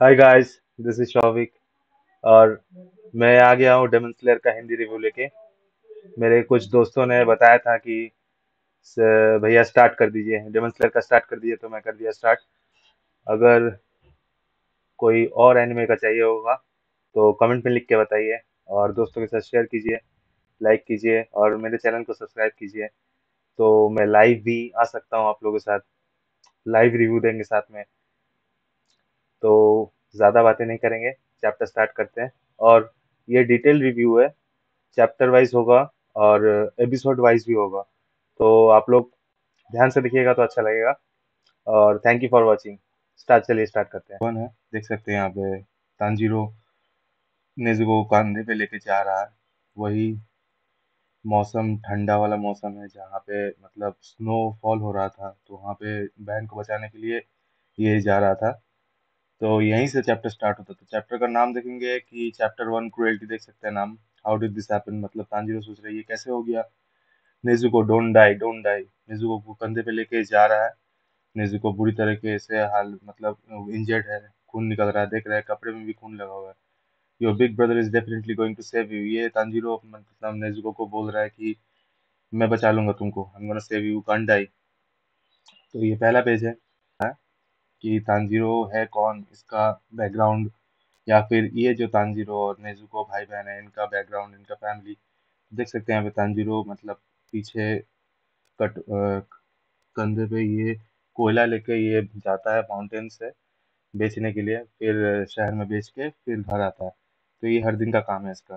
Hi guys this is Shouvik और मैं आ गया हूँ डेमन स्लेयर का हिंदी रिव्यू लेके। मेरे कुछ दोस्तों ने बताया था कि भैया स्टार्ट कर दीजिए। डेमन स्लेयर का स्टार्ट कर दीजिए तो मैं कर दिया स्टार्ट अगर कोई और एनिमे का चाहिए होगा तो कमेंट में लिख के बताइए और दोस्तों के साथ शेयर कीजिए लाइक कीजिए और मेरे चैनल को सब्सक्राइब कीजिए। तो मैं लाइव भी आ सकता हूँ आप लोगों के साथ। लाइव रिव्यू देंगे साथ में। तो ज़्यादा बातें नहीं करेंगे चैप्टर स्टार्ट करते हैं। और ये डिटेल रिव्यू है चैप्टर वाइज होगा और एपिसोड वाइज भी होगा। तो आप लोग ध्यान से देखिएगा तो अच्छा लगेगा। और thank you for watching start चलिए स्टार्ट करते हैं। है? देख सकते हैं यहाँ पे तांजीरो नेजुको को कंधे पे लेके जा रहा है, वही मौसम, ठंडा वाला मौसम है जहाँ पे मतलब स्नो फॉल हो रहा था तो वहाँ पे बहन को बचाने के लिए ये जा रहा था। तो यहीं से चैप्टर स्टार्ट होता है। तो चैप्टर का नाम देखेंगे कि चैप्टर वन क्रुएल्टी देख सकते हैं नाम। हाउ डिड दिस हैपन मतलब तांजीरो सोच रही है, कैसे हो गया? Nezuko don't die don't die Nezuko को कंधे पे लेके जा रहा है। नेजुको बुरी तरीके से हाल मतलब इंजर्ड है। खून निकल रहा है, देख रहा है, कपड़े में भी खून लगा हुआ है। Your big brother is definitely going to save you ये तांजीरो मतलब नेजुको को बोल रहा है कि, मैं बचा लूँगा तुमको। I am gonna save you can't die तो ये पहला पेज है। कि तांजीरो है कौन इसका बैकग्राउंड या फिर ये जो तांजीरो और नेजुको भाई बहन है, इनका बैकग्राउंड इनका फैमिली देख सकते हैं तांजीरो मतलब पीछे कट कंधे पे ये कोयला लेके ये जाता है माउंटेन से बेचने के लिए, फिर शहर में बेच के फिर घर आता है। तो ये हर दिन का काम है इसका।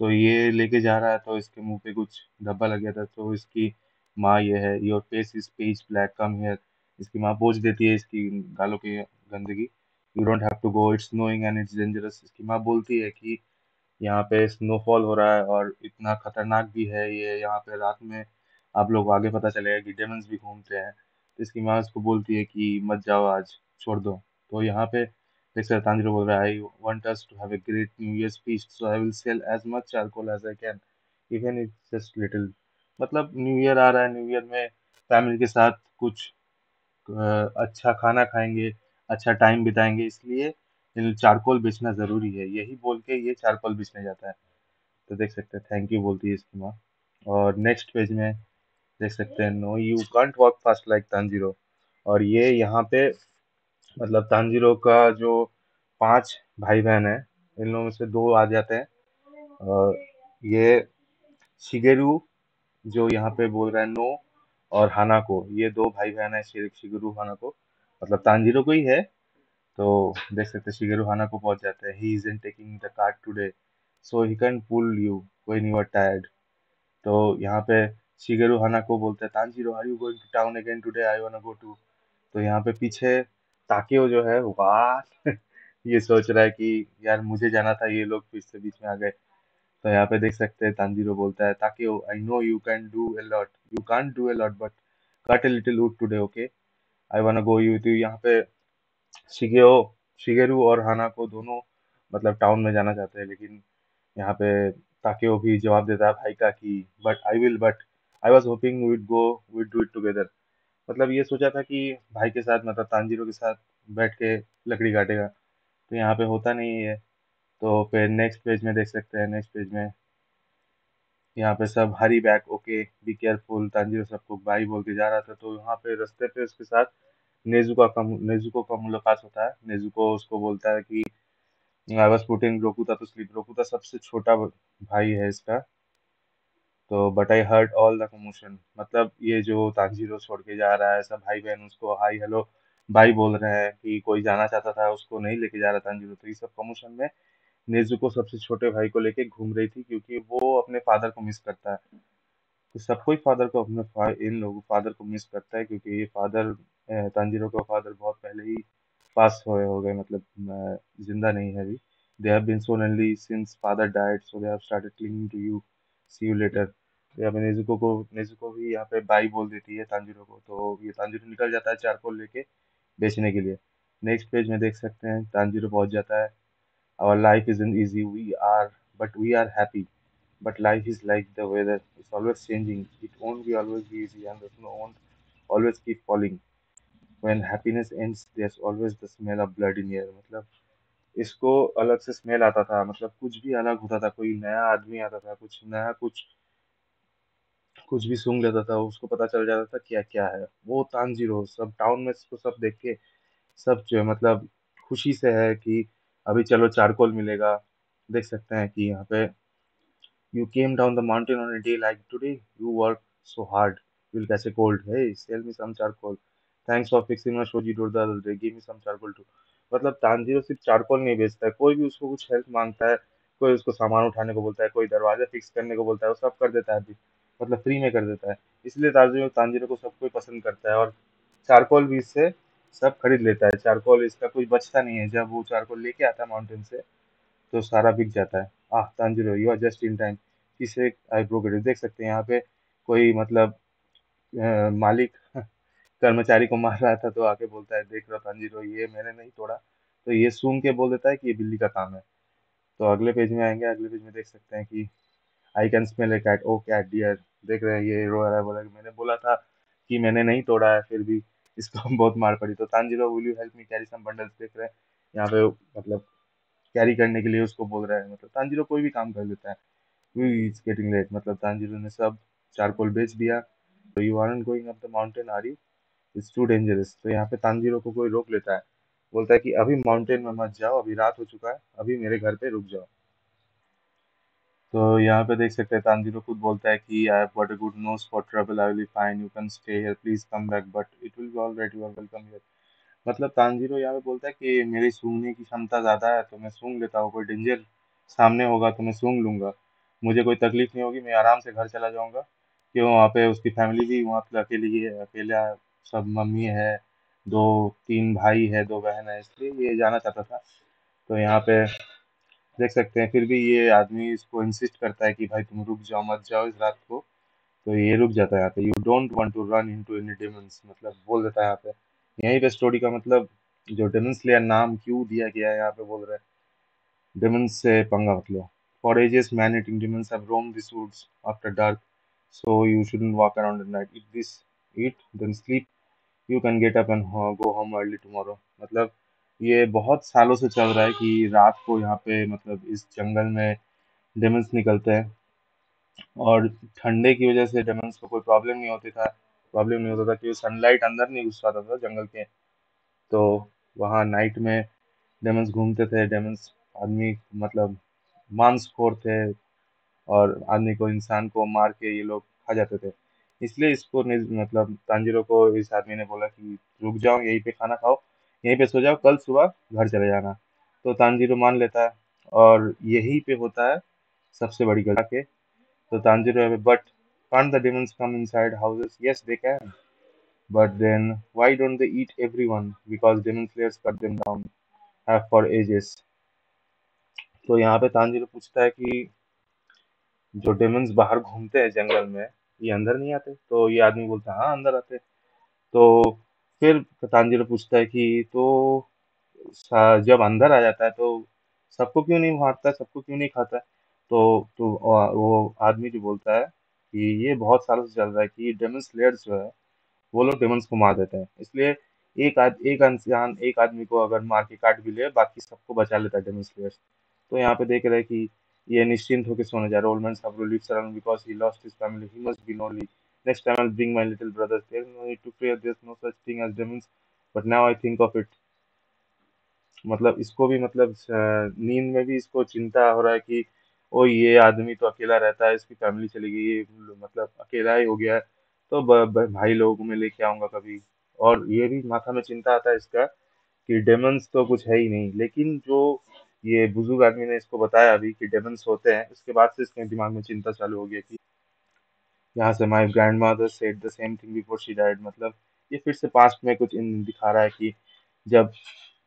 तो ये लेके जा रहा है तो इसके मुँह पे कुछ धब्बा लग गया था तो इसकी माँ ये है your face is pitch black come here इसकी माँ पोंछ देती है इसकी गालों की गंदगी। You don't have to go it's snowing and it's dangerous इसकी माँ बोलती है कि यहाँ पे स्नोफॉल हो रहा है और इतना खतरनाक भी है ये, यहाँ पे रात में आप लोग आगे पता चलेगा कि डेमंस भी घूमते हैं। तो इसकी माँ उसको बोलती है कि मत जाओ, आज छोड़ दो। तो यहाँ पे सकते तांजरो बोल रहा है want us to have a great new year feast so I will sell as much charcoal as I can even it's just little मतलब न्यू ईयर आ रहा है न्यू ईयर में फैमिली के साथ कुछ अच्छा खाना खाएँगे अच्छा टाइम बिताएँगे, इसलिए चारकोल बेचना ज़रूरी है। यही बोल के ये चारकोल बेचने जाता है। तो देख सकते हैं थैंक यू बोलती है इसकी माँ। और नेक्स्ट पेज में देख सकते हैं no you can't walk fast like Tanjiro और ये यहाँ पे मतलब तांजीरो का जो पाँच भाई बहन है, इन लोगों में से दो आ जाते हैं। और ये शिगेरू जो यहाँ पे बोल रहा है नो और हाना को, ये दो भाई बहन है शिगेरू हानाको मतलब तांजीरो को ही है तो देख सकते शिगेरू हानाको पहुँच जाते हैं। He is in taking the card today so he can pull you when you are tired तो यहाँ पे शिगेरू हानाको बोलते हैं, Tanjiro are you going to town again today I wanna go too तो यहाँ पे पीछे ताकेओ जो है वाह ये सोच रहा है कि, यार मुझे जाना था, ये लोग फिर से बीच में आ गए। तो यहाँ पे देख सकते हैं तांजीरो बोलता है, ताकि I know you can do a lot you can't do a lot but cut a little wood today okay I wanna go you too यहाँ पे शिगेओ शिगेरू और हाना को दोनों मतलब टाउन में जाना चाहते हैं, लेकिन यहाँ पे ताकेओ भी जवाब देता है भाई का कि but I will but I was hoping we'd go we'd do it together मतलब ये सोचा था कि भाई के साथ मतलब तांजीरो के साथ बैठ के लकड़ी काटेगा। तो यहाँ पे होता नहीं है। तो फिर नेक्स्ट पेज में देख सकते हैं नेक्स्ट पेज में। यहाँ पे सब hurry back okay be careful Tanjiro सबको बाई बोल के जा रहा था तो यहाँ पे रास्ते पे उसके साथ नेजुका का नेजुको का मुलाकात होता है। नेजुको उसको बोलता है कि I was putting Rokuta to sleep Rokuta सबसे छोटा भाई है इसका। तो but I heard all the commotion मतलब ये जो तांजीरो छोड़ के जा रहा है, सब भाई बहन उसको हाई हेलो भाई बोल रहे हैं कि कोई जाना चाहता था, उसको नहीं लेके जा रहा तांजीरो। तो ये सब कमोशन में नेजुको सबसे छोटे भाई को लेके घूम रही थी क्योंकि वो अपने फादर को मिस करता है। तो सबको ही फादर को अपने फा, इन लोगों फादर को मिस करता है क्योंकि ये फादर तांजीरो का फादर बहुत पहले ही पास हुए हो गए मतलब ज़िंदा नहीं है अभी। They have been so lonely since father died so they have started clinging to you see you later यहाँ पे नेजुको को नेजुको भी यहाँ पे बाई बोल देती है तांजीरो को। तो ये तांजीरो निकल जाता है चारकोल लेके बेचने के लिए। नेक्स्ट पेज में देख सकते हैं तांजीरो पहुँच जाता है। Our life isn't easy. We are, but we are happy. But life is like the weather. It's always changing. It won't be always be easy, and the snow won't always keep falling. When happiness ends there's always the smell of blood in air मतलब इसको अलग से smell आता था मतलब कुछ भी अलग होता था कोई नया आदमी आता था कुछ नया कुछ कुछ भी सूंघ लेता था उसको पता चल जाता था क्या क्या है वो तानजीरो सब टाउन में इसको सब देख के सब जो है मतलब खुशी से है कि अभी चलो चारकोल मिलेगा देख सकते हैं कि यहाँ पे you came down the mountain on a day like today. You worked so hard. You'll कैसे कोल्ड है charcoal. Thanks for fixing my shoji door the other day. Give me some मतलब तानजीरो सिर्फ़ चारकोल नहीं बेचता है कोई भी उसको कुछ हेल्प माँगता है, कोई उसको सामान उठाने को बोलता है, कोई दरवाज़ा फिक्स करने को बोलता है, वो सब कर देता है अभी मतलब फ्री में कर देता है इसलिए तानजीरो तानजीरो को सब कोई पसंद करता है और चारकोल भी इससे सब खरीद लेता है। चारकोल इसका कुछ बचता नहीं है। जब वो चारकोल लेके आता है माउंटेन से तो सारा बिक जाता है। आह Tanjiro you are just in time इसे आई ब्रोक देख सकते हैं। यहाँ पे कोई मतलब अ, मालिक कर्मचारी को मार रहा था तो आके बोलता है देख रहा तानजीरो ये मैंने नहीं तोड़ा। तो ये सूंघ के बोल देता है कि ये बिल्ली का काम है। तो अगले पेज में आएँगे। अगले पेज में देख सकते हैं कि I can smell a cat oh cat dear देख रहे हैं ये रो रहा है बोला मैंने बोला था कि मैंने नहीं तोड़ा है फिर भी इसको हम बहुत मार पड़ी। तो Tanjiro will you help me carry some bundles देख रहे हैं? यहाँ पे मतलब कैरी करने के लिए उसको बोल रहा है। मतलब तानजीरो कोई भी काम कर लेता है। इट्स गेटिंग लेट मतलब तानजीरो ने सब चारकोल बेच दिया। तो you aren't going up the mountain are you it's too dangerous तो यहाँ पे तानजीरो को कोई रोक लेता है। बोलता है कि अभी माउंटेन में मत जाओ, अभी रात हो चुका है। अभी मेरे घर पे रुक जाओ। तो यहाँ पे देख सकते हैं तानजीरो खुद बोलता है कि I have a good nose for trouble I will fine you can stay here please come back but it will be alright you are welcome here मतलब तानजीरो यहाँ पे बोलता है कि, मेरी सूंघने की क्षमता ज़्यादा है तो मैं सूंघ लेता हूँ, कोई डेंजर सामने होगा तो मैं सूंघ लूँगा। मुझे कोई तकलीफ़ नहीं होगी, मैं आराम से घर चला जाऊँगा। क्यों, वहाँ पे उसकी फैमिली भी वहाँ पे अकेली ही है, अकेला सब मम्मी है, दो, तीन भाई है, दो बहन है, इसलिए ये जाना चाहता था। तो यहाँ पे देख सकते हैं। फिर भी ये आदमी इसको इंसिस्ट करता है कि भाई तुम रुक जाओ, मत जाओ इस रात को। तो ये रुक जाता है यहाँ पे। You don't want to run into any demons मतलब बोल देता है यहाँ पे। यहीं पे स्टोरी का मतलब जो डेमन स्लेयर नाम क्यों दिया गया है, यहाँ पे बोल रहे हैं। डेमन से पंगा मतलब for ages man demons have roamed these woods after dark, so you shouldn't walk around at night. Eat this eat, then sleep. You can get up and ho- go home early tomorrow. मतलब ये बहुत सालों से चल रहा है कि रात को यहाँ पे मतलब इस जंगल में डेमंस निकलते हैं। और ठंडे की वजह से डेमंस को कोई प्रॉब्लम नहीं होती था प्रॉब्लम नहीं होता था क्योंकि सनलाइट अंदर नहीं घुस पाता था जंगल के। तो वहाँ नाइट में डेमंस घूमते थे डेमंस आदमी मतलब मांसखोर थे और आदमी को, इंसान को मार के ये लोग खा जाते थे। इसलिए इसको मतलब तांजीरो को इस आदमी ने बोला कि रुक जाओ, यहीं पे खाना खाओ। यहीं पे सो जाओ, कल सुबह घर चले जाना। तो तानजीरो तो मान लेता है और यही पे होता है सबसे बड़ी गलत के। तो Tanjiro but can the demons come inside houses yes they can but then why don't they eat everyone because demon slayers cut them down for ages तो यहाँ पे तानजीरो तो पूछता है कि जो डेमन्स बाहर घूमते हैं जंगल में, ये अंदर नहीं आते? तो ये आदमी बोलता है हाँ अंदर आते। तो फिर तांजिरो पूछता है कि तो जब अंदर आ जाता है तो सबको क्यों नहीं मारता है सबको क्यों नहीं खाता? है तो तो वो आदमी जो बोलता है कि ये बहुत सालों से चल रहा है कि डेमन स्लेयर्स जो है वो लोग डेमंस को मार देते हैं। इसलिए एक आद, एक इंसान एक आदमी को अगर मार के काट भी ले बाकी सबको बचा लेता है डेमन स्लेयर्स तो यहाँ पे देख रहे हैं कि ये निश्चिंत होकर सोने जा रहा है। ओल्ड मैन सब lives around because he lost his family he must be lonely next time I bring my little brothers there no need to fear, there's no such thing as demons. But now I think of it. मतलब इसको भी मतलब नींद में भी इसको चिंता हो रहा है कि ओ ये आदमी तो अकेला रहता है, इसकी फैमिली चली गई, ये मतलब अकेला ही हो गया है। तो भाई लोगों को मैं लेके आऊँगा कभी। और ये भी माथा में चिंता आता है इसका कि डेमंस तो कुछ है ही नहीं। लेकिन जो ये बुज़ुर्ग आदमी ने इसको बताया अभी कि डेमंस होते हैं, उसके बाद से इसके दिमाग में चिंता चालू हो गई कि यहाँ से my grandmother said the same thing before she died मतलब ये फिर से पास्ट में कुछ इन दिखा रहा है कि जब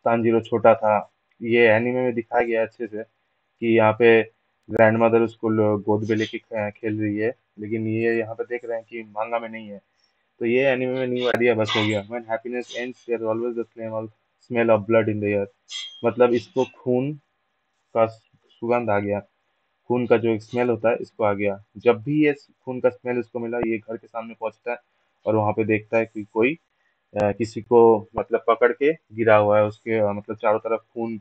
तांजीरो छोटा था, ये एनीमे में दिखाया गया अच्छे से कि यहाँ पे ग्रैंड मदर उसको गोद में लेके खेल रही है, लेकिन ये यहाँ पे देख रहे हैं कि मांगा में नहीं है। तो ये एनिमे में न्यू आइडिया बस हो गया। When happiness ends there always the smell smell of blood in the air मतलब इसको खून का सुगंध आ गया। खून का जो स्मेल होता है इसको आ गया। जब भी ये खून का स्मेल इसको मिला ये घर के सामने पहुँचता है और वहाँ पे देखता है कि कोई अ, किसी को मतलब पकड़ के गिरा हुआ है उसके अ, मतलब चारों तरफ़ खून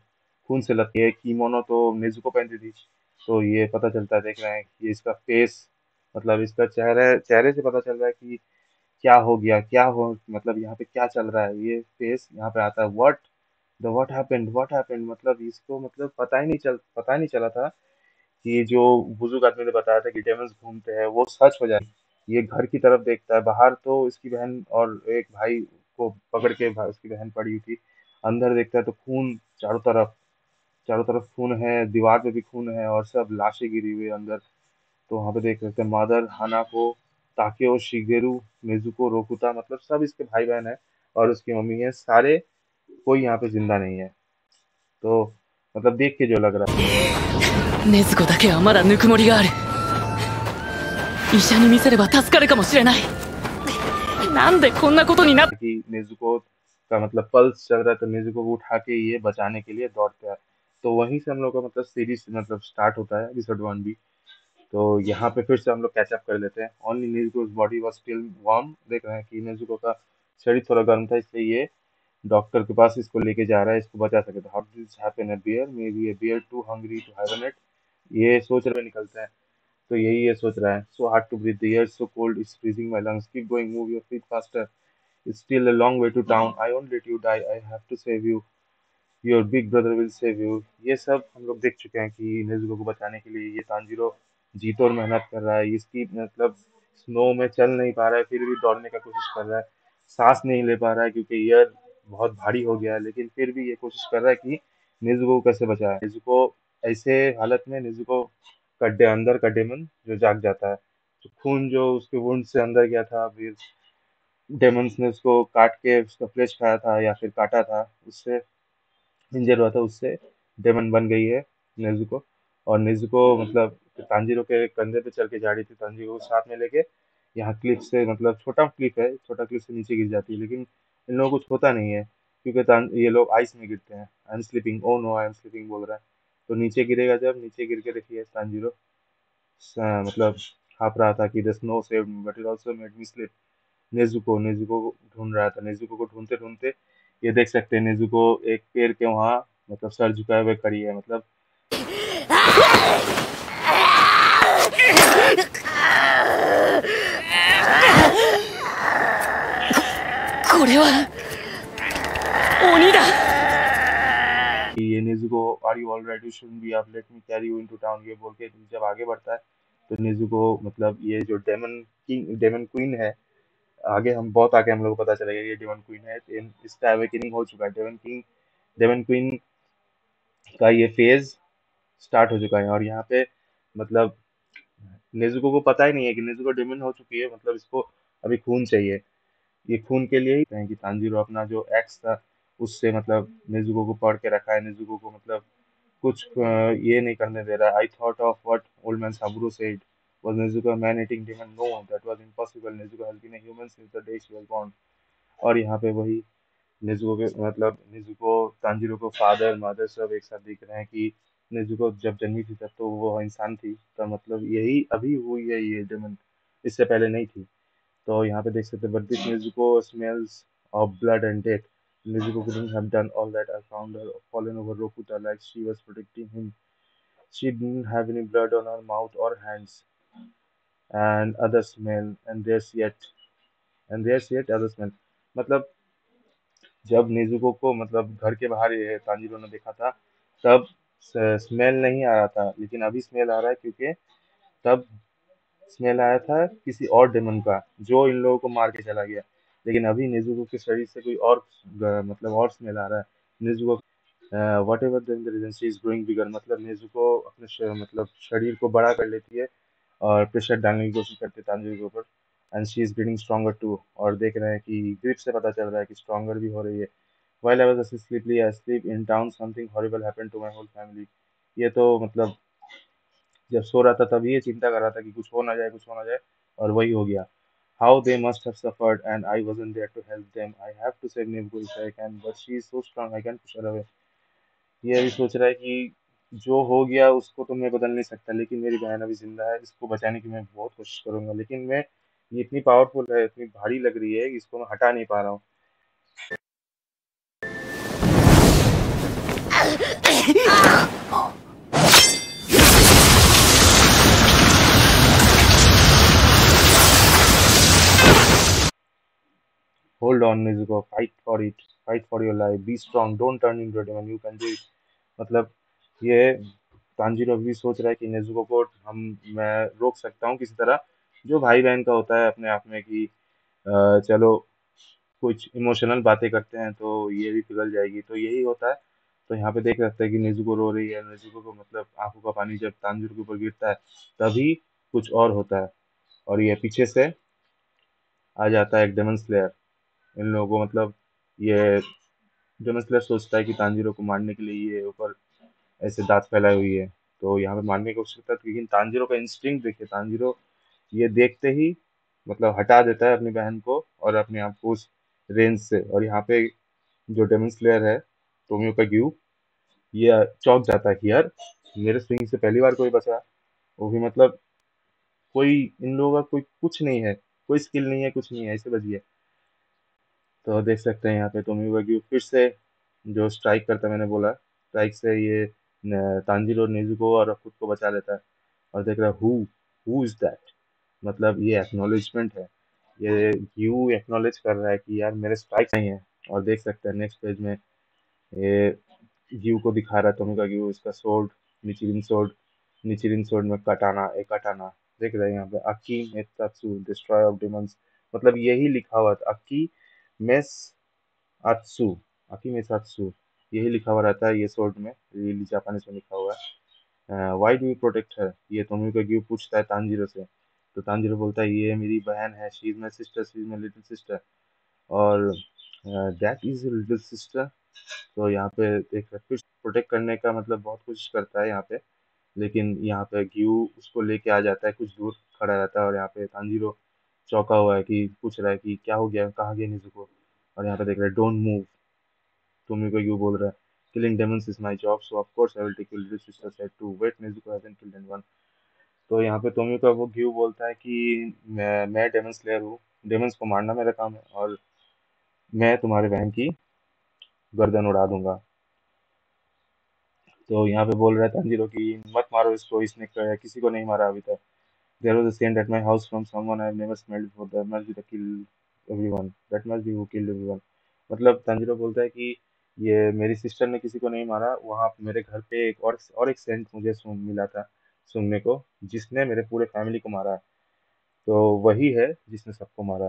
खून से लगे है कीमोनो तो नेजुको पहनती थी तो ये पता चलता है देख रहे हैं कि इसका फेस मतलब इसका चेहरे चेहरे से पता चल रहा है कि क्या हो गया क्या हो मतलब यहाँ पे क्या चल रहा है ये फेस यहाँ पे आता है। What the what happened what happened मतलब इसको मतलब पता ही नहीं चल पता ही नहीं चला था कि जो बुज़ुर्ग आदमी ने बताया था कि डेमंस घूमते हैं, वो सच हो जाए ये घर की तरफ़ देखता है। बाहर तो इसकी बहन और एक भाई को पकड़ के उसकी बहन पड़ी हुई थी। अंदर देखता है तो खून चारों तरफ़ चारों तरफ़ खून है, दीवार पे भी खून है और सब लाशें गिरी हुई है अंदर। तो वहाँ पे देख सकते हैं, मादर हाना को ताकेओ शिगेरू नेजुको रोकुता मतलब सब इसके भाई बहन है और उसकी मम्मी है। सारे कोई यहाँ पे ज़िंदा नहीं है। तो मतलब देख के जो लग रहा 禰豆子だけはまだぬくもりがある医者に見せれば助かるかもしれないなんでこんなことになっथा कि नेजुको का मतलब पल्स चल रहा है तो नेजुको को उठा के ये बचाने के लिए दौड़ता है तो वहीं से हम लोग का मतलब सीरीज मतलब स्टार्ट होता है एपिसोड वन भी तो यहाँ पे फिर से हम लोग कैचअप कर लेते हैं only Nezuko's body was still warm देख रहे हैं कि नेजुको का शरीर थोड़ा गर्म था इसलिए ये डॉक्टर के पास इसको लेके जा रहा है इसको बचा सके तो how this happen a bear may be a bear too hungry to hibernate ये सोच रहे निकलते हैं। तो यही ये सोच रहा है। So hard to breathe the air so cold is freezing my lungs keep going move your feet faster still a long way to town I won't let you die I have to save you your big brother will save you ये सब हम लोग देख चुके हैं कि Nezuko को बचाने के लिए ये तांजीरो जी और मेहनत कर रहा है। इसकी मतलब स्नो में चल नहीं पा रहा है, फिर भी दौड़ने का कोशिश कर रहा है। सांस नहीं ले पा रहा है क्योंकि ईयर बहुत भारी हो गया है, लेकिन फिर भी ये कोशिश कर रहा है कि नेजुको को कैसे बचाए। नेजुको ऐसे हालत में नेजुको को डे अंदर का डेमन जो जाग जाता है। तो खून जो उसके वुंड से अंदर गया था, फिर डेमंस ने उसको काट के उसका फ्लेश खाया था या फिर काटा था, उससे इंजर हुआ था, उससे डेमन बन गई है नेजुको और नेजुको मतलब तांजीरो के कंधे पे चल के जा रही थी, तांजीरो को साथ में लेके यहाँ क्लिफ से मतलब छोटा क्लिफ है, छोटा क्लिफ से नीचे गिर जाती है, लेकिन इन लोगों को कुछ होता नहीं है, क्योंकि ये लोग आइस में गिरते हैं। I am sleeping oh no I am sleeping बोल रहा है। तो नीचे गिरेगा जब, नीचे गिर के देखिए साइन हाँ, ज़ीरो मतलब हाफ़ रहा था कि दस no save but it also made me slip Nezuko Nezuko को ढूंढ रहा था। नेजुको को ढूंढते ढूंढते ये देख सकते हैं नेजुको एक पेड़ के वहाँ मतलब सर झुकाए हुए खड़ी है मतलब। これは鬼だ are you shouldn't be let me carry you into town ये बोल के जब आगे बढ़ता है तो नेजुको मतलब ये जो डेमन किंग डेमन क्वीन है, आगे हम, बहुत आगे हम लोग को पता चलेगा ये डेमन क्वीन है। इसका अवेकनिंग हो चुका है। डेमन किंग डेमन क्वीन का ये फ़ेज़ स्टार्ट हो चुका है और यहाँ पे मतलब नेजुको को पता ही नहीं है कि नेजुको डेमन हो चुकी है। मतलब इसको अभी खून चाहिए। ये खून के लिए है कि तांजीरो अपना जो एक्स था उससे मतलब नेजुको को पढ़ के रखा है नेजुको को मतलब कुछ ये नहीं करने दे रहा I thought of what old man Saburo said was Nezuko man eating demon? No, that was impossible. Nezuko has been a human since the day she was born. और यहाँ पे वही नेजुको के मतलब नेजुको तांजीरो को father mother सब एक साथ दिख रहे हैं कि नेजुको जब जन्मी थी तब तो वो इंसान थी तो मतलब यही अभी हुई है ये डेमन इससे पहले नहीं थी तो यहाँ पे देख सकते but this Nezuko smells of blood and death. Nezuko couldn't have done all that. I found her fallen over Rokuta like she was protecting him. She didn't have any blood on her mouth or hands, and other smell, and there's yet, and there's yet other smell. मतलब जब Nezuko को मतलब घर के बाहर Tanjiro ने देखा था तब स्मेल नहीं आ रहा था लेकिन अभी स्मेल आ रहा है क्योंकि तब स्मेल आया था किसी और डेमन का जो इन लोगों को मार के चला गया लेकिन अभी नेजुको के शरीर से कोई और मतलब और स्मेल आ रहा है। Nezuko whatever the reason she is growing bigger मतलब नेजुको अपने मतलब शरीर को बड़ा कर लेती है और प्रेशर डालने की कोशिश करती है तांजोर के ऊपर। And she is getting stronger too और देख रहे हैं कि ग्रिप से पता चल रहा है कि स्ट्रॉगर भी हो रही है। While I was asleep asleep in town something horrible happened to my whole family ये तो मतलब जब सो रहा था तभी ये चिंता कर रहा था कि कुछ हो ना जाए, कुछ हो ना जाए, और वही हो गया। How they must have suffered, and I wasn't there to help them. I have to save Nimbu if I can, but she is so strong, I can't push her away. ये अभी सोच रहा है कि जो हो गया उसको तो मैं बदल नहीं सकता लेकिन मेरी बहन अभी ज़िंदा है इसको बचाने की मैं बहुत कोशिश करूँगा लेकिन मैं ये इतनी पावरफुल है इतनी भारी लग रही है इसको मैं हटा नहीं पा रहा हूँ hold on Nezuko fight for it fight for your life be don't turn into a demon you can do it मतलब ये तांजीरो भी सोच रहा है कि नेजुको को हम, मैं रोक सकता हूँ किसी तरह। जो भाई बहन का होता है अपने आप में कि चलो, कुछ इमोशनल बातें करते हैं तो ये भी पिघल जाएगी। तो यही होता है। तो यहाँ पे देख सकते हैं कि नेजुको रो रही है। नेजुको को मतलब आँखों का पानी जब तांजीरो के ऊपर गिरता है, तभी कुछ और होता है। और ये पीछे से आ जाता है एक डेमन स्लेयर इन लोगों को मतलब ये डेमन सोचता है कि तांजीरो को मारने के लिए ये ऊपर ऐसे दांत फैलाई हुई है तो यहाँ पे मारने की कोशिश करता है, लेकिन तांजीरो का इंस्टिंक्ट देखिए, तांजीरो ये देखते ही मतलब हटा देता है अपनी बहन को और अपने आप को उस रेंज से। और यहाँ पे जो डेमन स्लेयर है टोमियो का ग्यू ये चौंक जाता है कि यार, मेरे स्विंग से पहली बार कोई बचा, वो भी मतलब कोई इन लोगों का कोई कुछ नहीं है, कोई स्किल नहीं है, कुछ नहीं है, ऐसे गया तो देख सकते हैं यहाँ पे टोमियो का ग्यू फिर से जो स्ट्राइक करता मैंने बोला स्ट्राइक से ये तांजीरो और नेजुको और खुद को बचा लेता है। और देख रहा है हु इज़ दैट मतलब ये एक्नॉलेजमेंट है। ये यू एक्नॉलेज कर रहा है कि यार मेरे स्ट्राइक नहीं है। और देख सकते हैं नेक्स्ट पेज में ये यू को दिखा रहा है टोमी का यू इसका sword Nichirin sword Nichirin sword में कटाना एक कटाना देख रहे हैं यहाँ पे अकी मेत्सु डिस्ट्रॉय ऑफ़ डिमंस मतलब यही लिखा हुआ था अकी मेस आत्सु अकी मेस आत्सु यही लिखा हुआ रहता है, ये सोर्ड में, रियली जापानीज में लिखा हुआ है। वाई डू यू प्रोटेक्ट है ये टोमी का ग्यू पूछता है तांजीरो से। तो तांजीरो बोलता है, ये मेरी बहन है she is my sister she is my little sister और दैट इज़ लिटिल सिस्टर तो यहाँ पे रहे फिर प्रोटेक्ट करने का मतलब बहुत कोशिश करता है यहाँ पे, लेकिन यहाँ पे ग्यू उसको लेके आ जाता है, कुछ दूर खड़ा रहता है और यहाँ पे तांजीरो चौंका हुआ है कि पूछ रहा है कि क्या हो गया, कहाँ गया निजुको और यहाँ पे देख रहे हैं डोंट मूव टोमी को ग्यू बोल रहा है killing demons is my job, so of course I will take your little sister said to wait. Nezuko hasn't killed anyone तो यहाँ पे टोमी का वो ग्यू बोलता है कि मैं मैं डेमन स्लेयर हूँ डेमंस को मारना मेरा काम है और मैं तुम्हारे बहन की गर्दन उड़ा दूँगा। तो यहाँ पे बोल रहा है तांजीरो कि मत मारो इसको, इसने किसी को नहीं मारा अभी तक। Was a scent at my house from someone I have never smelled before that must be the kill everyone that must be who killed everyone मतलब तांजीरो बोलता है कि ये मेरी सिस्टर ने किसी को नहीं मारा। वहाँ मेरे घर पे एक और और एक सेंट मुझे सुन मिला था सुनने को, जिसने मेरे पूरे फैमिली को मारा। तो वही है जिसने सबको मारा।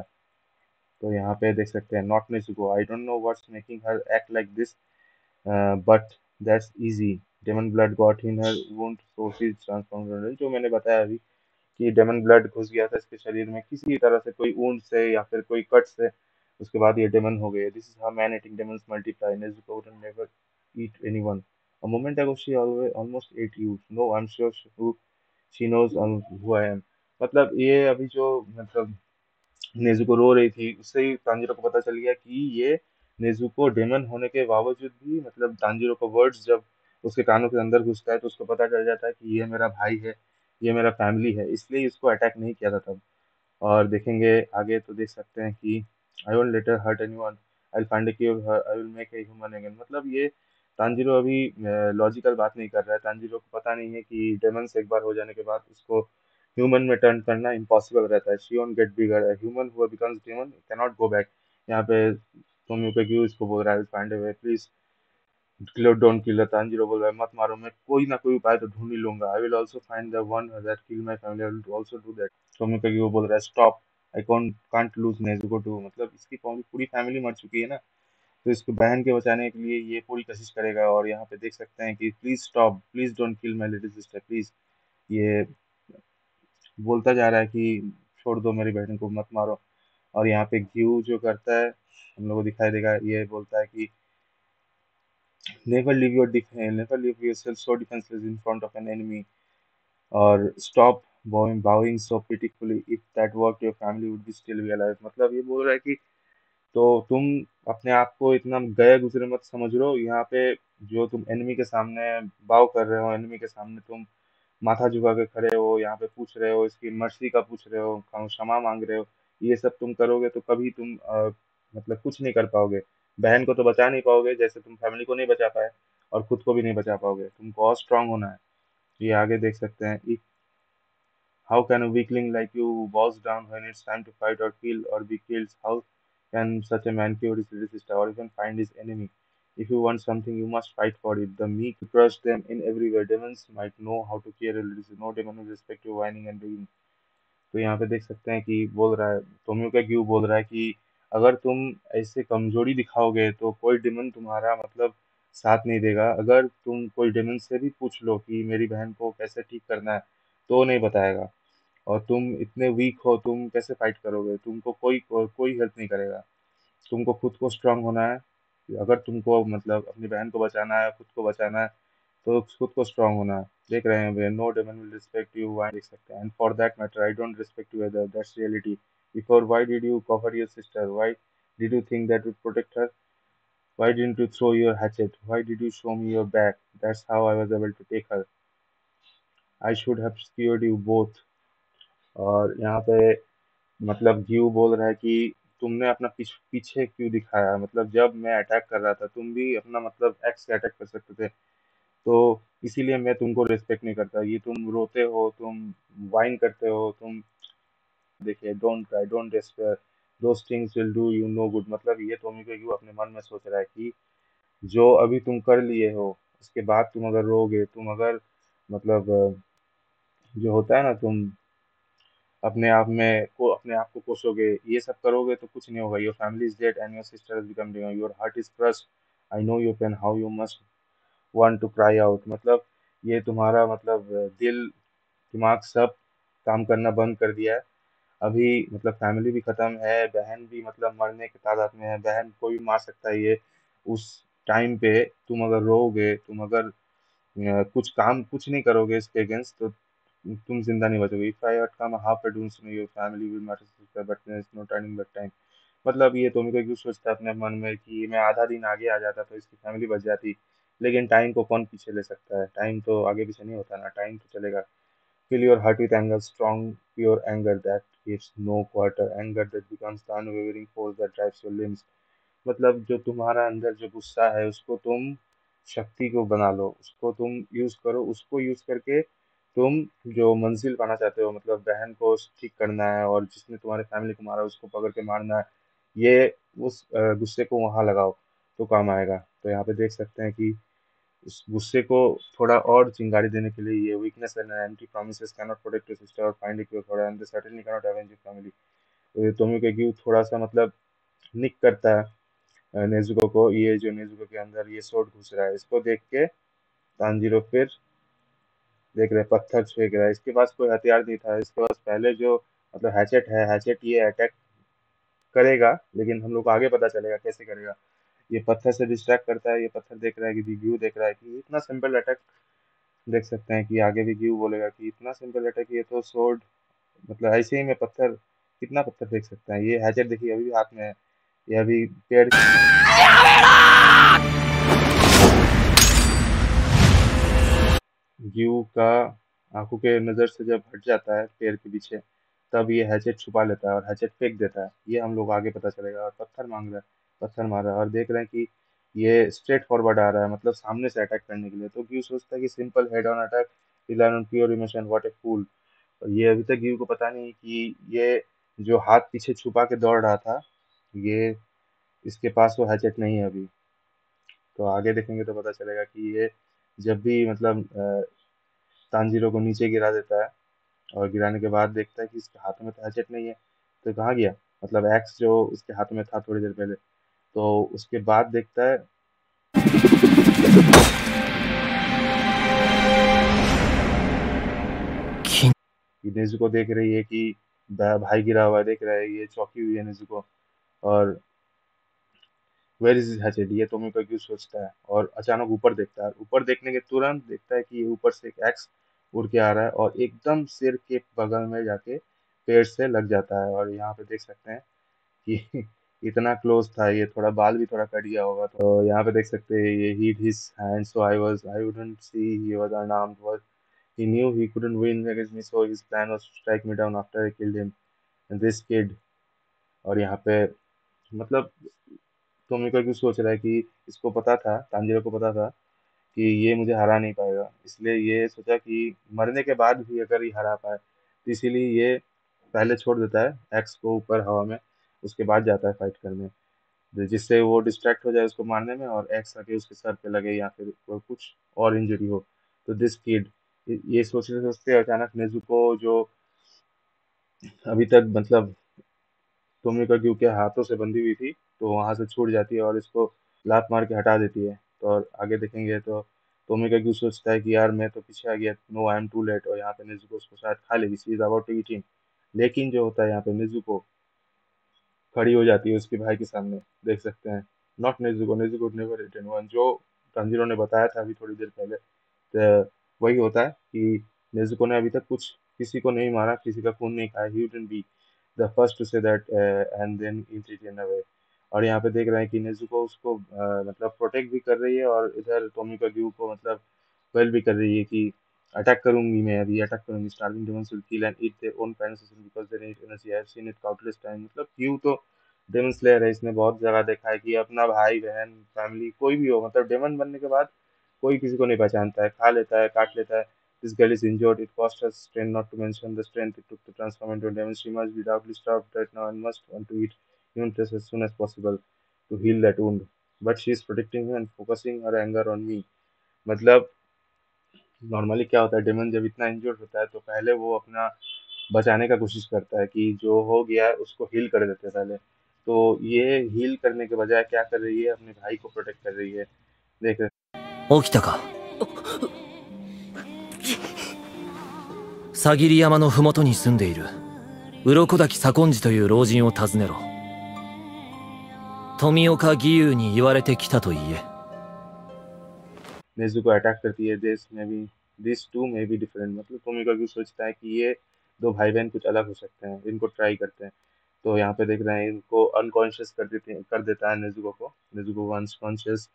तो यहाँ पे देख सकते हैं not Nezuko I don't know what's making her act like this but that's easy demon blood got in her wound so she transformed जो मैंने बताया अभी कि डेमन ब्लड घुस गया था इसके शरीर में किसी तरह से कोई ऊँट से या फिर कोई कट से उसके बाद ये डेमन हो गए this is how man eating demons multiply Nezuko would never eat anyone. A moment ago she always almost ate you. No i'm sure she, who she knows who i am. मतलब ये अभी जो मतलब Nezuko रो रही थी उससे ही Tanjiro को पता चल गया कि ये नेजुको डेमन होने के बावजूद भी मतलब तांजीरो का वर्ड्स जब उसके कानों के अंदर घुसता है तो उसको पता चल जाता है कि ये मेरा भाई है। ये मेरा फैमिली है, इसलिए इसको अटैक नहीं किया था तब। और देखेंगे आगे तो देख सकते हैं कि I won't let her hurt anyone I will find I will make human again मतलब ये तांजीरो अभी लॉजिकल बात नहीं कर रहा है। तांजीरो को पता नहीं है कि डेमन से एक बार हो जाने के बाद उसको ह्यूमन में टर्न करना इम्पॉसिबल रहता है। She won't get bigger human who becomes demon cannot go back यहाँ पे पे क्यों इसको बोल रहा है please kilo don't kill Tanjiro बोल रहा है मत मारो, मैं कोई ना कोई उपाय तो ढूंढ ही लूँगा। I will also find the one that kill my family I will also do that Tomioka पे क्यों बोल रहा है stop I can't can't lose Nezuko too मतलब इसकी पूरी फैमिली मर चुकी है ना। तो इसको बहन के बचाने के लिए ये पूरी कोशिश करेगा और यहाँ पे देख सकते हैं कि please stop please don't kill my little sister please ये बोलता जा रहा है कि छोड़ दो मेरी बहन को, मत मारो। और यहाँ पे घीव जो करता है, हम लोग को दिखाई देगा, ये बोलता है कि never leave your never leave yourself so defenceless in front of an enemy और stop bowing bowing so pitifully. If that worked your family would be still be alive. मतलब ये बोल रहा है कि तो तुम अपने आप को इतना गए गुजरे मत समझ लो यहाँ पे जो तुम एनिमी के सामने बाव कर रहे हो एनिमी के सामने तुम माथा झुका के खड़े हो यहाँ पे पूछ रहे हो इसकी मर्सी का पूछ रहे हो क्षमा मांग रहे हो ये सब तुम करोगे तो कभी तुम अ, मतलब कुछ नहीं कर पाओगे। बहन को तो बचा नहीं पाओगे, जैसे तुम फैमिली को नहीं बचा पाए और खुद को भी नहीं बचा पाओगे। तुमको और स्ट्रांग होना है। ये आगे देख सकते हैं। If how can weakling like you was down when it's time to fight और फील और be kills how can such a man cure is sister और can find is enemy if you want something you must fight for it the me trust them in every way might know how to care no demon is respect you whining and begging तो यहाँ पे देख सकते हैं कि बोल रहा है तोम्यू का क्यों बोल रहा है कि अगर तुम ऐसे कमज़ोरी दिखाओगे तो कोई डिमन तुम्हारा मतलब साथ नहीं देगा। अगर तुम कोई डिमन से भी पूछ लो कि मेरी बहन को कैसे ठीक करना है तो नहीं बताएगा। और तुम इतने वीक हो, तुम कैसे फाइट करोगे? तुमको कोई को कोई हेल्प नहीं करेगा। तुमको खुद को स्ट्रांग होना है। अगर तुमको मतलब अपनी बहन को बचाना है, खुद को बचाना है तो खुद को स्ट्रांग होना है। देख रहे हैं वे no demon will respect you and for that matter I don't respect you either that's reality before why did you cover your sister why did you think that would protect her Why didn't you throw your hatchet? Why did you show me your back? That's how I was able to take her. I should have skewered you both. और यहाँ पे मतलब view बोल रहा है कि तुमने अपना पीछ, पीछे क्यों दिखाया मतलब जब मैं अटैक कर रहा था तुम भी अपना मतलब एक्स से अटैक कर सकते थे तो इसीलिए मैं तुमको रिस्पेक्ट नहीं करता ये तुम रोते हो तुम वाइन करते हो तुम देखिए don't cry don't despair those things will do you no good मतलब ये तुम को क्यों अपने मन में सोच रहा है कि जो अभी तुम कर लिए हो, उसके बाद तुम अगर रोगे, तुम अगर मतलब जो होता है ना तुम अपने आप में को, अपने आप को कोसोगे, ये सब करोगे तो कुछ नहीं होगा. Your family is dead and your sister is become your heart is crushed I know your pain how you must want to cry out मतलब ये तुम्हारा मतलब दिल, दिमाग सब काम करना बंद कर दिया है. अभी मतलब फैमिली भी खत्म है, बहन भी मतलब मरने के तादाद में है, बहन को भी मार सकता है ये। उस टाइम पे तुम अगर रोगे तुम अगर कुछ काम कुछ नहीं करोगे इसके अगेंस्ट तो तुम ज़िंदा नहीं बचोगे। If I come half a soon your family will matter but there is no turning back time मतलब ये तुम को क्यों सोचता है अपने मन में कि मैं आधा दिन आगे आ जाता तो इसकी फैमिली बच जाती। लेकिन टाइम को कौन पीछे ले सकता है? टाइम तो आगे पीछे नहीं होता ना टाइम तो चलेगा। Fill your heart with anger, strong pure anger that gives no quarter. Anger that becomes the unwavering force that drives your limbs. मतलब जो तुम्हारा अंदर जो गुस्सा है, उसको तुम शक्ति को बना लो। उसको तुम यूज़ करो। उसको यूज़ करके तुम जो मंजिल पाना चाहते हो मतलब बहन को ठीक करना है और जिसने तुम्हारे फैमिली को मारा, उसको पकड़ के मारना है, ये उस गुस्से को वहाँ लगाओ तो काम आएगा। तो यहाँ पे देख सकते हैं कि उस गुस्से को थोड़ा और चिंगारी देने के लिए ये weakness and anti promises cannot protect your sister और find it for and certainly cannot avenge your family तो ये टोमी के क्यू थोड़ा सा मतलब निक करता है नेजुको को? ये जो नेजुको के अंदर ये सोट घुस रहा है, इसको देख के तांजीरो फिर देख रहे पत्थर फेंक रहा है। इसके पास कोई हथियार नहीं था, इसके पास पहले जो मतलब हैचेट है हैचेट ये अटैक करेगा, लेकिन हम लोग को आगे पता चलेगा कैसे करेगा। ये पत्थर से डिस्ट्रैक्ट करता है, ये पत्थर देख रहा है कि व्यू देख रहा है कि इतना सिंपल अटैक देख सकते हैं कि आगे भी व्यू बोलेगा कि इतना सिंपल अटैक ये तो सोर्ड मतलब ऐसे ही में पत्थर, कितना पत्थर फेंक सकता है? ये हैचेट देखिए, अभी हाथ में है। ये अभी पेड़ व्यू का आँखों के नज़र से जब हट जाता है पेड़ के पीछे, तब ये हैचेट छुपा लेता है और हैचेट फेंक देता है। ये हम लोग आगे पता चलेगा और पत्थर मांग रहा है। पत्थर मारा और देख रहे हैं कि ये स्ट्रेट फॉरवर्ड आ रहा है मतलब सामने से अटैक करने के लिए। तो क्यों सोचता है कि simple head on attack reliant on pure emotion what a fool और ये अभी तक व्यू को पता नहीं कि ये जो हाथ पीछे छुपा के दौड़ रहा था, ये इसके पास वो हैचेट नहीं है अभी। तो आगे देखेंगे तो पता चलेगा कि ये जब भी मतलब तांजीरो को नीचे गिरा देता है और गिराने के बाद देखता है कि इसके हाथ में तो हैचेट नहीं है तो कहाँ गया? मतलब एक्स जो उसके हाथ में था थोड़ी देर पहले। तो उसके बाद देखता है। कि नेजुको देख रही है कि भाई गिरा हुआ देख रहा है ये चौकी हुई है नेजुको और वेर इज़ हैचेड ये तो को क्यों सोचता है? और अचानक ऊपर देखता है। ऊपर देखने के तुरंत देखता है कि ये ऊपर से एक एक्स उड़ के आ रहा है और एकदम सिर के बगल में जाके पेड़ से लग जाता है। और यहाँ पे देख सकते हैं कि इतना क्लोज था, ये थोड़ा बाल भी थोड़ा कट गया होगा तो यहाँ पे देख सकते हैं, ये hit his hand so I was I wouldn't see he was unarmed was he knew he couldn't win against me, so his plan was to strike me down after I killed him. And this kid, और यहाँ पे मतलब Tommy को क्यों सोच रहा है कि इसको पता था, तांजिरो को पता था, कि ये मुझे हरा नहीं पाएगा। इसलिए ये सोचा कि मरने के बाद भी अगर ये हरा पाए तो इसीलिए ये पहले छोड़ देता है एक्स को ऊपर हवा में। उसके बाद जाता है फाइट करने। जिससे वो डिस्ट्रैक्ट हो जाए उसको मारने में और एक्स आके उसके सर पे लगे या फिर कुछ और इंजरी हो। तो दिस किड ये सोचते सोचते अचानक नेजुको जो अभी तक मतलब टोमिका क्यू के हाथों से बंधी हुई थी तो वहाँ से छूट जाती है और इसको लात मार के हटा देती है। तो और आगे देखेंगे तो टोमिका क्यू सोचता है कि यार मैं तो पीछे आ गया no I am too late और यहाँ पे नेजुको उसको शायद खा लेगी she is about to eat him लेकिन जो होता है यहाँ पे नेजुको खड़ी हो जाती है उसके भाई के सामने देख सकते हैं। Not Nezuko Nezuko never return one जो तंजीरो ने बताया था अभी थोड़ी देर पहले तो वही होता है कि नेजुको ने अभी तक कुछ किसी को नहीं मारा किसी का खून नहीं खाया। He be the first to say that and then in away और यहाँ पे देख रहे हैं कि नेजुको उसको uh, मतलब प्रोटेक्ट भी कर रही है और इधर टोमी व्यू को मतलब वेल भी कर रही है कि अटैक करूँगी मैं अभी अटैक करूँगी starting demons will kill and eat their own penicillin because they need energy I have seen it countless time मतलब क्यू तो डेमन स्लेयर है, इसने बहुत जगह देखा है कि अपना भाई, बहन फैमिली कोई भी हो मतलब डेमन बनने के बाद कोई किसी को नहीं पहचानता है, खा लेता है, काट लेता है। This girl is injured it cost her strength not to mention the strength it took to transform into demon she must be doubtly stopped right now and must want to eat human flesh as soon as possible to heal that wound but she is protecting him and focusing her anger on me मतलब normally क्या होता है daemon जब इतना injured होता है तो पहले वो अपना बचाने का कोशिश करता है कि जो हो गया है उसको हील कर देते हैं पहले तो ये हील करने के बजाय क्या कर रही है अपने भाई को प्रोटेक्ट कर रही है देख रहे 起きたかさぎり山の麓に住んでいる鱗滝左近寺という老人を訪ねろ富岡義勇に言われてきたと言え नेजू को अटैक करती है दिस में भी दिस टू में भी डिफरेंट मतलब टोमिका भी सोचता है कि ये दो भाई बहन कुछ अलग हो सकते हैं, इनको ट्राई करते हैं। तो यहाँ पे देख रहे हैं, इनको अनकॉन्शियस कर देते हैं, कर देता है नेजुको को। नेजुको को अनकॉन्शियस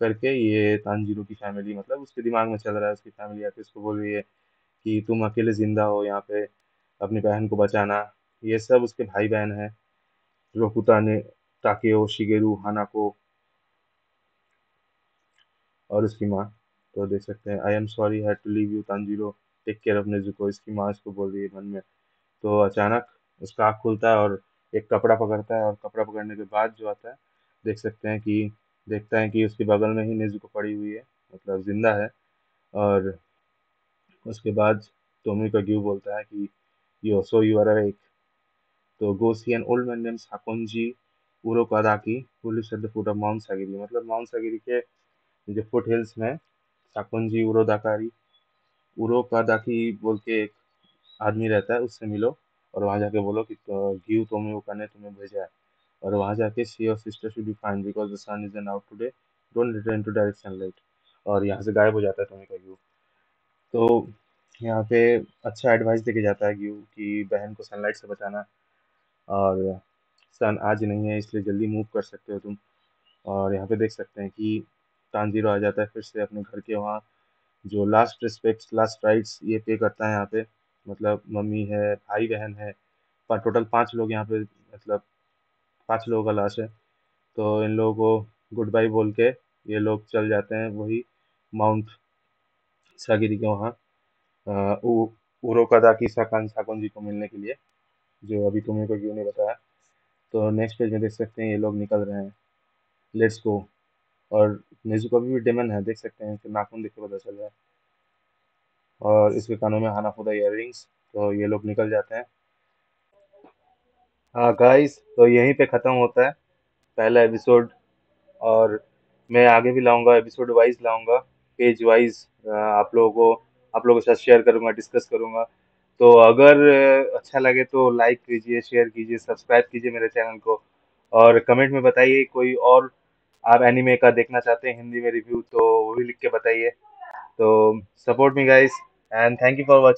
करके ये तानजीरो की फैमिली मतलब उसके दिमाग में चल रहा है, उसकी फैमिली आके उसको बोल रही है कि तुम अकेले ज़िंदा हो यहाँ पे, अपनी बहन को बचाना। ये सब उसके भाई बहन है, रोकुता ने, ताकि ताकेओ शिगेरू हानाको और उसकी माँ। तो देख सकते हैं I am sorry had to leave you Tanjiro take care of Nezuko इसकी माँ इसको बोल रही है मन में। तो अचानक उसका आँख खुलता है और एक कपड़ा पकड़ता है और कपड़ा पकड़ने के बाद जो आता है, देख सकते हैं कि, देखता है कि उसके बगल में ही नेजुको पड़ी हुई है मतलब ज़िंदा है। और उसके बाद टोमी का ग्यू बोलता है कि yo so you are awake तो go see an old man name Sakonji Urokodaki who lives at the foot of Mount Sagiri मतलब माउंट सागिरी के जो फुट हिल्स में साकोंजी उरो दाकारी, उरो कादाकी बोल के एक आदमी रहता है, उससे मिलो और वहाँ जाके बोलो कि ग्यू वो करने तुम्हें भेजा है। और वहाँ जाके सी और sister should be fine because the sun is an out today don't return to direct sunlight और यहाँ से गायब हो जाता है तुम्हें का व्यू तो यहाँ पे अच्छा एडवाइस देके जाता है ग्यू कि बहन को सनलाइट से बचाना। और सन आज नहीं है, इसलिए जल्दी मूव कर सकते हो तुम। और यहाँ पे देख सकते हैं कि तानजीरो आ जाता है फिर से अपने घर के वहाँ जो लास्ट रिस्पेक्ट लास्ट राइट्स ये पे करता है यहाँ पे। मतलब मम्मी है भाई बहन है पर टोटल पाँच लोग यहाँ पे मतलब पाँच लोगों का लाश है। तो इन लोगों को गुड बाई बोल के ये लोग चल जाते हैं वही माउंट सागिरी के वहाँ उरोकादा की साकान साकोन जी को मिलने के लिए, जो अभी तुम्हें को क्यों नहीं बताया। तो नेक्स्ट पेज में देख सकते हैं ये लोग निकल रहे हैं। लेट्स गो और नेजू का भी डेमन है, देख सकते हैं कि नाखून देख के पता चल रहा है। और इसके कानों में हाना खुदा इयर तो ये लोग निकल जाते हैं। हाँ गाइस तो यहीं पे ख़त्म होता है पहला एपिसोड और मैं आगे भी लाऊँगा एपिसोड वाइज लाऊँगा पेज वाइज आप लोगों को, आप लोगों के साथ शेयर करूँगा डिस्कस करूँगा। तो अगर अच्छा लगे तो लाइक कीजिए शेयर कीजिए सब्सक्राइब कीजिए मेरे चैनल को। और कमेंट में बताइए कोई और आप एनिमे का देखना चाहते हैं, हिंदी में रिव्यू तो वो भी लिख के बताइए। तो support me guys and thank you for watching